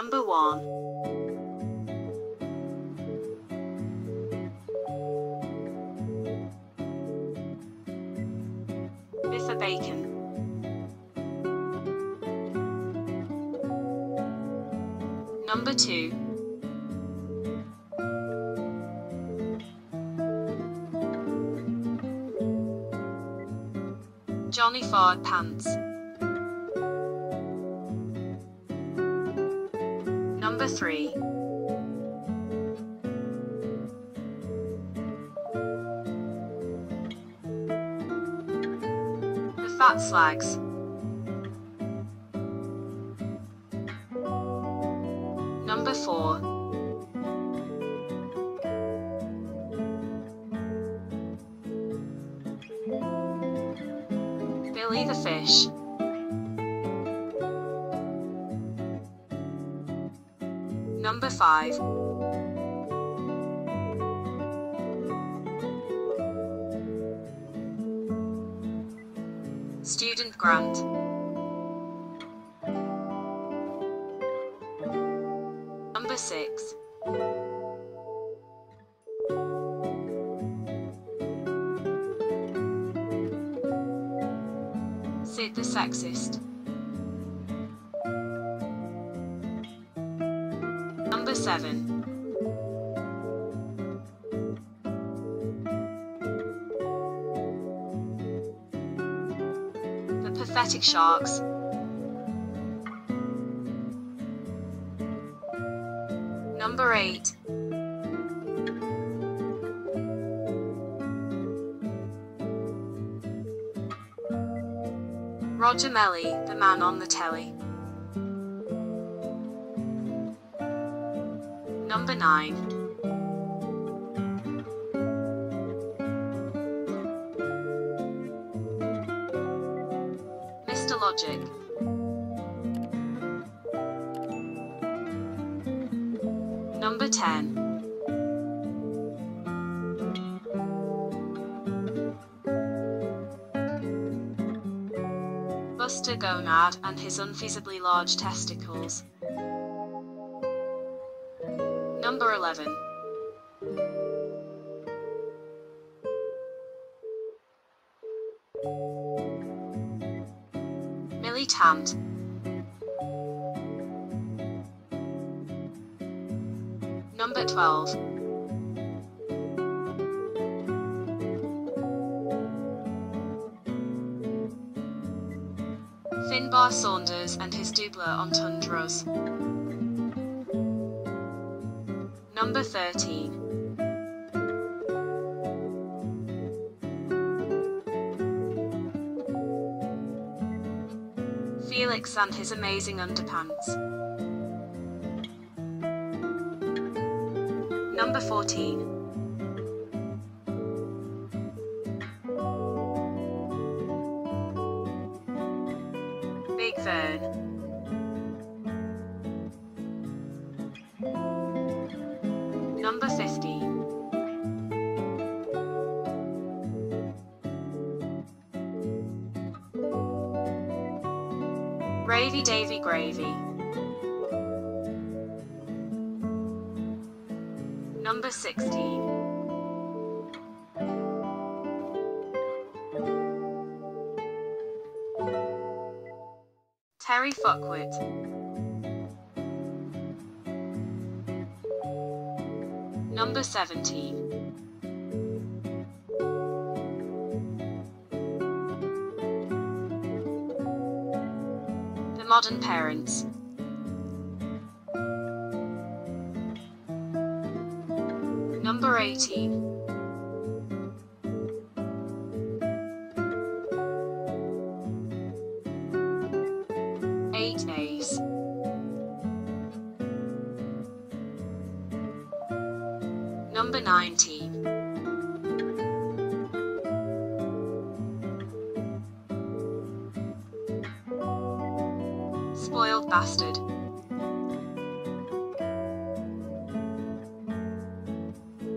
Number 1. Biffa bacon. Number 2. Johnny Fartpants. 3. The Fat Slags. Number 4. Billy the Fish. 5. Student Grant. Number 6. Sid the Sexist. 7. The Pathetic Sharks. Number 8. Roger Mellie, the man on the telly. Number 9. Mr. Logic. Number 10. Buster Gonad and his unfeasibly large testicles. Number 11. Millie Tant. Number 12. Finbarr Saunders and his double entendres. Number 13. Felix and his amazing underpants. Number 14. Big Vern. Davey Gravy. Number 16. Terry Fuckwitt. Number 17. Modern Parents. Number 18. bastard.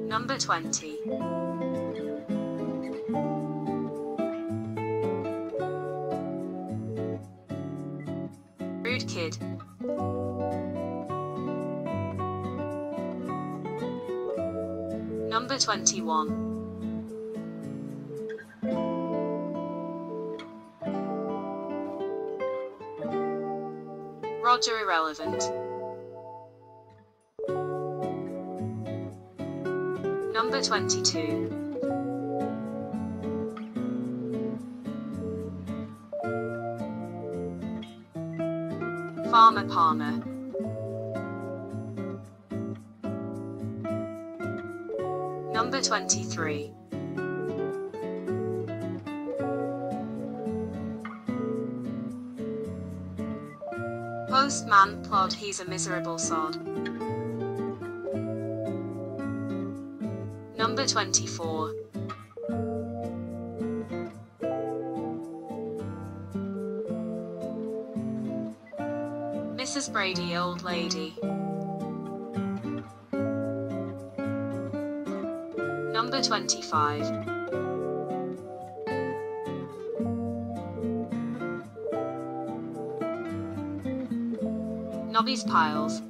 Number 20. Rude kid. Number 21. Roger Irrelevant. Number 22. Farmer Palmer. Number 23. Postman plod he's a miserable sod. Number 24. Mrs. Brady Old Lady. Number 25. Nobby's Piles.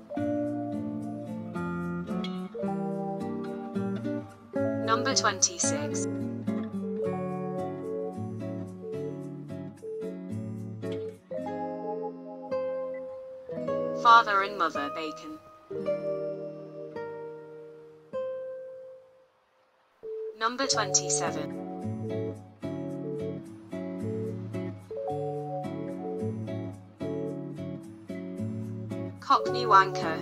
Number 26. Father and Mother Bacon. Number 27. Cockney Wanker.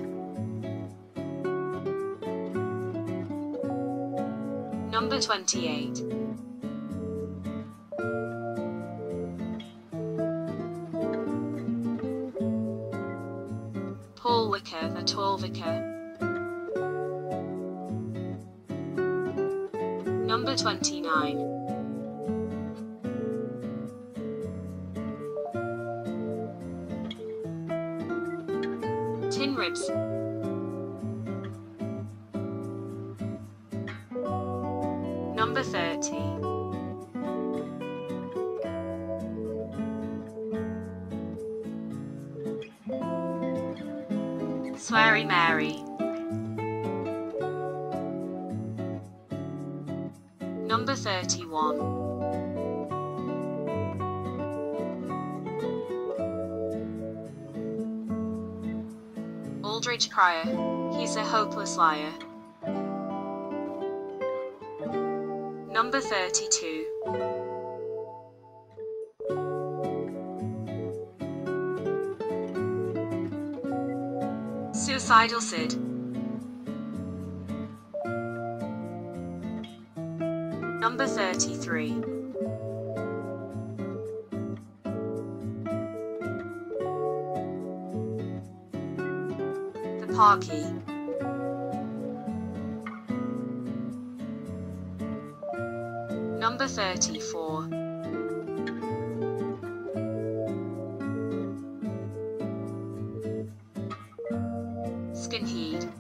Number 28. Paul Whicker, the tall vicar. Number 29. Number 30. Sweary Mary. Number 31. Aldridge Prior. He's a hopeless liar. Number 32. Suicidal Syd. Number 33. The Parkie. Number 34. Skinheed.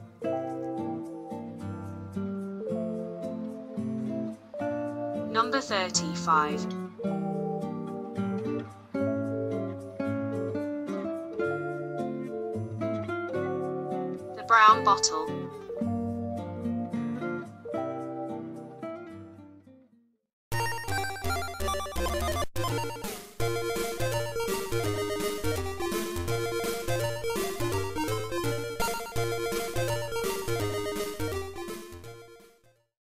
Number 35. The Brown Bottle.